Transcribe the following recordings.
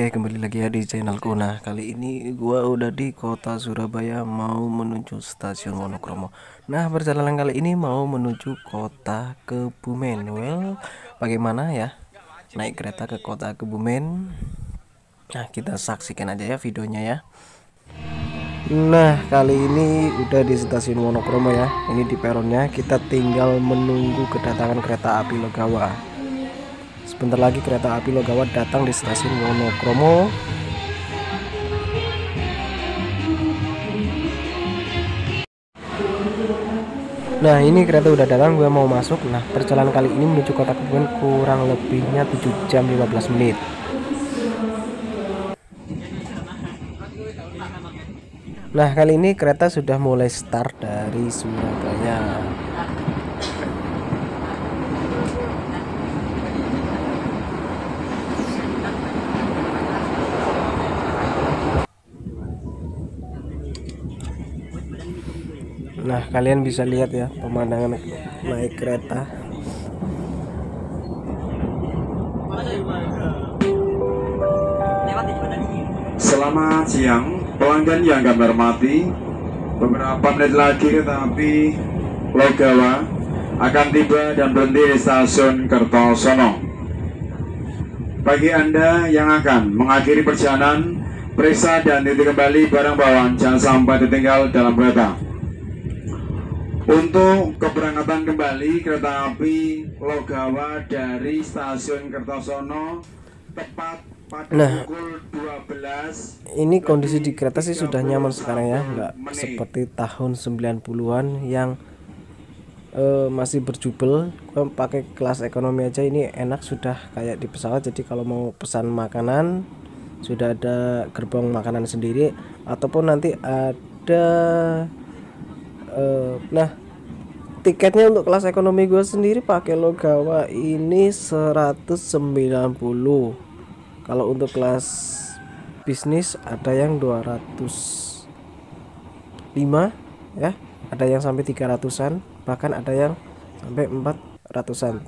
Oke, kembali lagi ya di channelku. Nah, kali ini gua udah di kota Surabaya mau menuju stasiun Wonokromo. Nah, perjalanan kali ini mau menuju kota Kebumen. Well, bagaimana ya? Naik kereta ke kota Kebumen. Nah, kita saksikan aja ya videonya ya. Nah, kali ini udah di stasiun Wonokromo ya. Ini di peronnya kita tinggal menunggu kedatangan kereta api Logawa. Sebentar lagi kereta api Logawa datang di stasiun Wonokromo. Nah ini kereta udah datang gue mau masuk. Nah perjalanan kali ini menuju kota Kebumen kurang lebihnya 7 jam 15 menit. Nah kali ini kereta sudah mulai start dari Surabaya Nah, kalian bisa lihat ya pemandangan naik kereta. Selamat siang, pelanggan yang kami hormati. Beberapa menit lagi kereta api Logawa akan tiba dan berhenti di stasiun Kertosono. Bagi Anda yang akan mengakhiri perjalanan, periksa dan titik kembali barang bawaan jangan sampai ditinggal dalam kereta. Untuk keberangkatan kembali kereta api Logawa dari stasiun Kertosono tepat pada Nah, pukul 12 Ini kondisi di kereta sih sudah nyaman sekarang ya, nggak seperti tahun 90-an yang eh, masih berjubel. Pakai kelas ekonomi aja ini enak sudah kayak di pesawat. Jadi kalau mau pesan makanan sudah ada gerbong makanan sendiri ataupun nanti ada eh, nah tiketnya untuk kelas ekonomi gue sendiri pakai Logawa ini 190 kalau untuk kelas bisnis ada yang 205 ya. Ada yang sampai 300an bahkan ada yang sampai 400an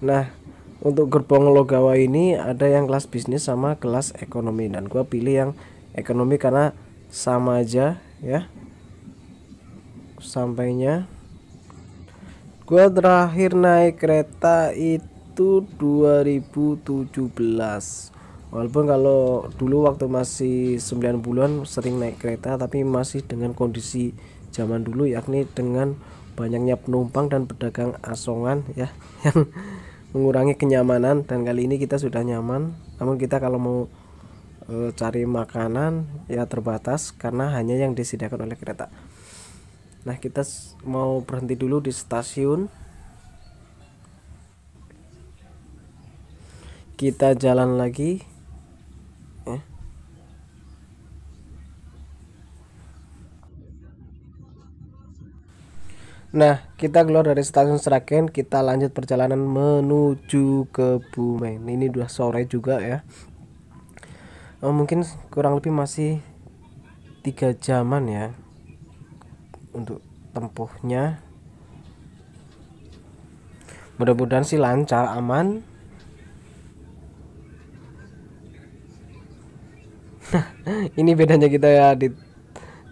nah untuk gerbong Logawa ini ada yang kelas bisnis sama kelas ekonomi. Dan gua pilih yang ekonomi karena sama aja ya. Sampainya. Gua terakhir naik kereta itu 2017 walaupun kalau dulu waktu masih 9 bulan sering naik kereta tapi masih dengan kondisi zaman dulu yakni dengan banyaknya penumpang dan pedagang asongan ya yang mengurangi kenyamanan. Dan kali ini kita sudah nyaman. Namun kita kalau mau e, cari makanan ya terbatas karena hanya yang disediakan oleh kereta nah kita mau berhenti dulu di stasiun kita jalan lagi ya. Nah, kita keluar dari stasiun Sragen, kita lanjut perjalanan menuju ke Bumen. Ini udah sore juga ya. Oh, mungkin kurang lebih masih tiga jaman ya untuk tempuhnya. Mudah-mudahan sih lancar, aman. ini bedanya kita ya di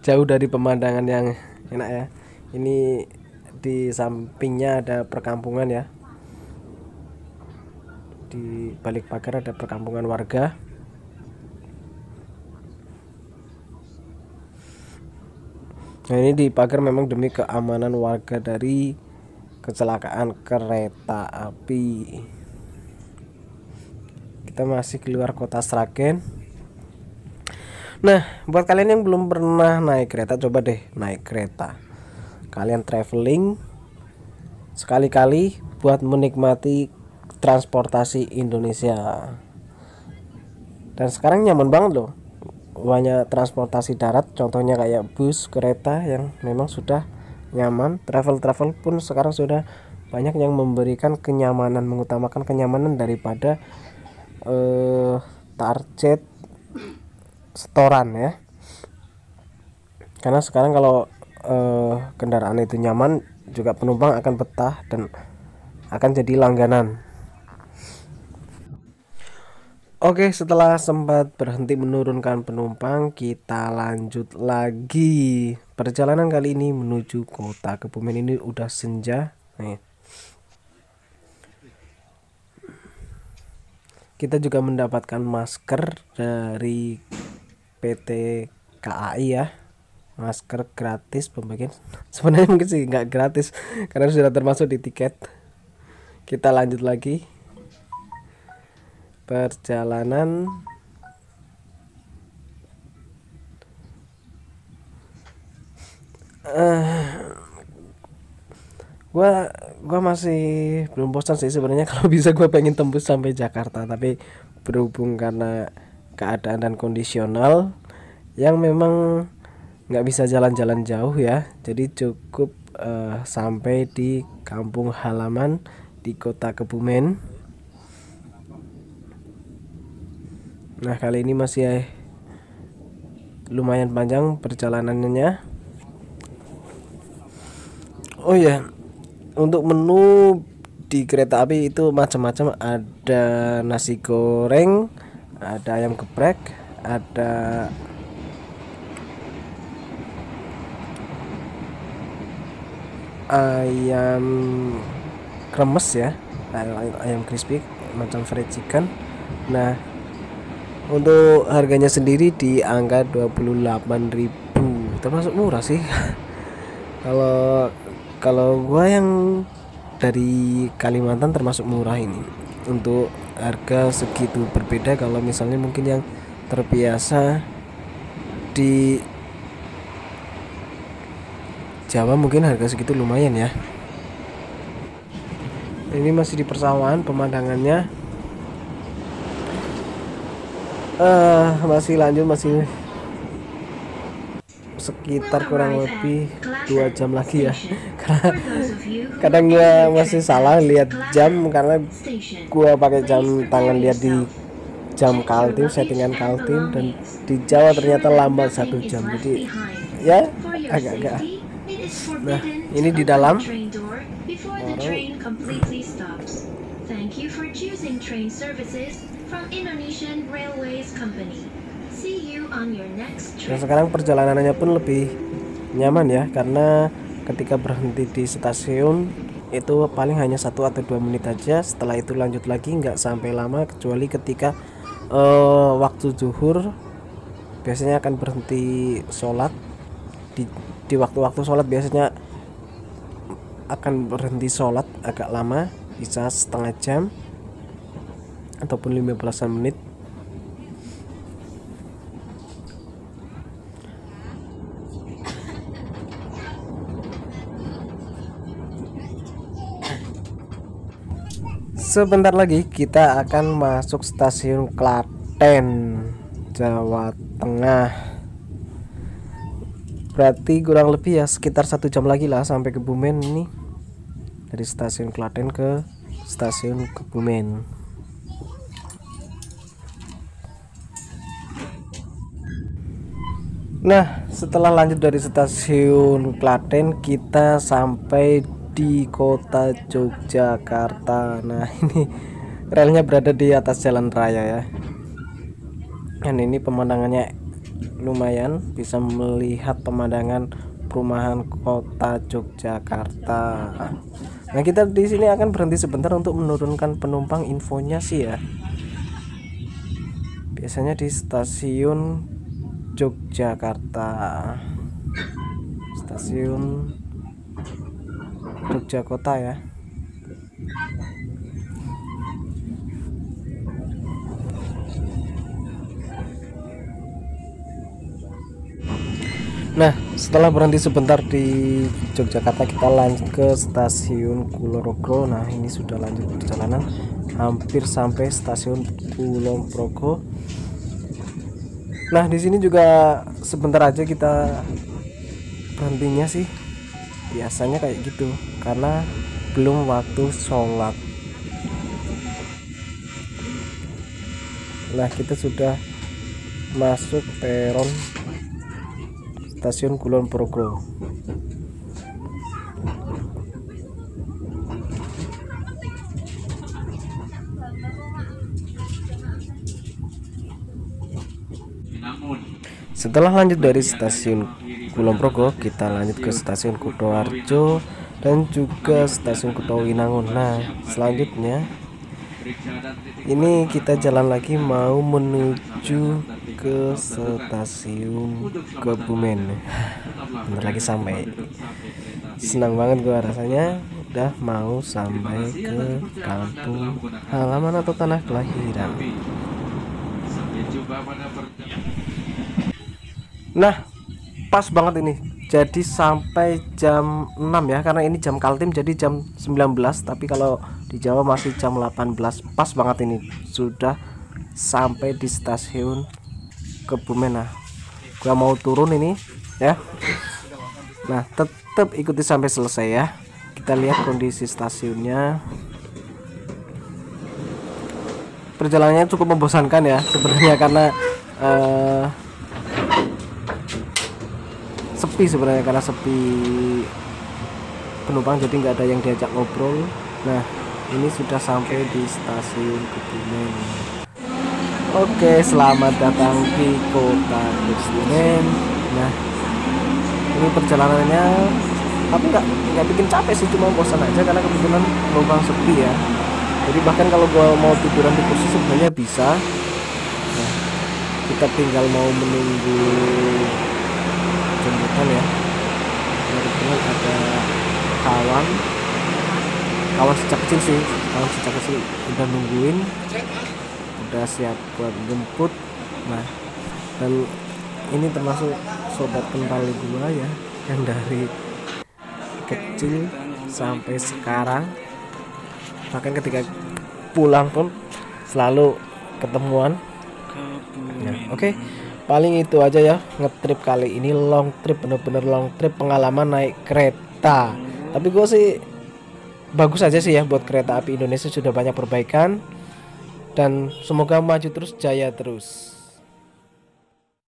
jauh dari pemandangan yang enak ya. Ini di sampingnya ada perkampungan ya di balik pagar ada perkampungan warga nah ini di pagar memang demi keamanan warga dari kecelakaan kereta api. Kita masih keluar kota Sragen. Nah buat kalian yang belum pernah naik kereta coba deh naik kereta. Kalian traveling sekali-kali buat menikmati transportasi Indonesia. Dan sekarang nyaman banget loh banyak transportasi darat contohnya kayak bus kereta yang memang sudah nyaman. Travel travel pun sekarang sudah banyak yang memberikan kenyamanan mengutamakan kenyamanan daripada eh, target setoran ya. Karena sekarang kalau eh, kendaraan itu nyaman juga penumpang akan betah dan akan jadi langganan Oke, setelah sempat berhenti menurunkan penumpang, kita lanjut lagi. Perjalanan kali ini menuju kota Kebumen ini udah senja. Nih. Kita juga mendapatkan masker dari PT KAI ya. Masker gratis pembagian. Sebenarnya mungkin sih nggak gratis karena sudah termasuk di tiket. Kita lanjut lagi perjalanan. Uh, gua gua masih belum bosan sih sebenarnya. Kalau bisa gua pengen tembus sampai Jakarta tapi berhubung karena keadaan dan kondisional yang memang nggak bisa jalan-jalan jauh ya. Jadi cukup uh, sampai di kampung halaman di kota Kebumen Nah kali ini masih eh, lumayan panjang perjalanannya. Oh ya, untuk menu di kereta api itu macam-macam. Ada nasi goreng, ada ayam geprek, ada ayam kremes ya, ayam, ayam crispy macam fried chicken. Nah, untuk harganya sendiri di angka 28.000 termasuk murah sih. Kalau kalau gua yang dari Kalimantan termasuk murah ini. Untuk harga segitu berbeda kalau misalnya mungkin yang terbiasa di Jawa mungkin harga segitu lumayan ya. Ini masih di persawahan pemandangannya uh, masih lanjut masih sekitar kurang lebih dua jam lagi ya. Karena kadang gue masih salah lihat jam karena gue pakai jam tangan lihat di jam kaltim settingan kaltim dan di Jawa ternyata lambat satu jam. Jadi ya agak-agak. Nah ini di dalam. Thank you for choosing train services from Indonesian Railways Company. See you on your next trip. Dan sekarang perjalanannya pun lebih nyaman ya karena ketika berhenti di stasiun itu paling hanya satu atau dua menit aja setelah itu lanjut lagi nggak sampai lama kecuali ketika uh, waktu zuhur biasanya akan berhenti sholat di di waktu-waktu sholat biasanya akan berhenti sholat agak lama bisa setengah jam ataupun 15 menit Sebentar lagi kita akan masuk stasiun Klaten, Jawa Tengah. Berarti kurang lebih ya sekitar satu jam lagi lah sampai ke Bumen ini dari stasiun Klaten ke stasiun Kebumen. Nah, setelah lanjut dari stasiun Klaten, kita sampai di kota Yogyakarta. Nah, ini relnya berada di atas jalan raya ya. Dan ini pemandangannya lumayan, bisa melihat pemandangan perumahan kota Yogyakarta. Nah, kita di sini akan berhenti sebentar untuk menurunkan penumpang infonya sih ya. Biasanya di stasiun Yogyakarta stasiun Yogyakarta ya Nah, setelah berhenti sebentar di Yogyakarta, kita lanjut ke stasiun Kulon Progo. Nah, ini sudah lanjut perjalanan hampir sampai stasiun Kulon Progo. Nah, di sini juga sebentar aja kita berhentinya sih. Biasanya kayak gitu karena belum waktu sholat. Nah, kita sudah masuk peron stasiun Kulon Progo. Setelah lanjut dari stasiun Kulon Progo kita lanjut ke stasiun Kutoarjo dan juga stasiun Kuto Winangun nah selanjutnya ini kita jalan lagi mau menuju ke stasiun Kebumen. Bentar lagi sampai. Senang banget gua rasanya udah mau sampai ke kampung halaman atau tanah kelahiran nah pas banget ini. Jadi sampai jam 6 ya karena ini jam Kaltim jadi jam 19 tapi kalau di Jawa masih jam 18 pas banget ini. Sudah sampai di stasiun Kebumen. Nah gua mau turun ini ya. Nah tetap ikuti sampai selesai ya. Kita lihat kondisi stasiunnya. Perjalanannya cukup membosankan ya sebenarnya karena uh, sepi sebenarnya karena sepi penumpang jadi nggak ada yang diajak ngobrol. Nah ini sudah sampai di stasiun Kebumen. Oke selamat datang di kota Kebumen. Nah ini perjalanannya tapi nggak nggak bikin capek sih cuma bosan aja karena kebetulan lubang sepi ya. Jadi bahkan kalau gua mau tiduran di kursi sebenarnya bisa. Nah, kita tinggal mau menunggu jemputan ya. Kebetulan ada kawan kawan sejak kecil sih kawan sejak kecil udah nungguin. Udah siap buat jemput. Nah dan ini termasuk sobat kental gua ya yang dari kecil sampai sekarang. Bahkan ketika pulang pun selalu ketemuan. Ya oke. okay. Paling itu aja ya ngetrip kali ini long trip bener-bener long trip pengalaman naik kereta. Tapi gue sih bagus aja sih ya buat kereta api Indonesia sudah banyak perbaikan. Dan semoga maju terus jaya terus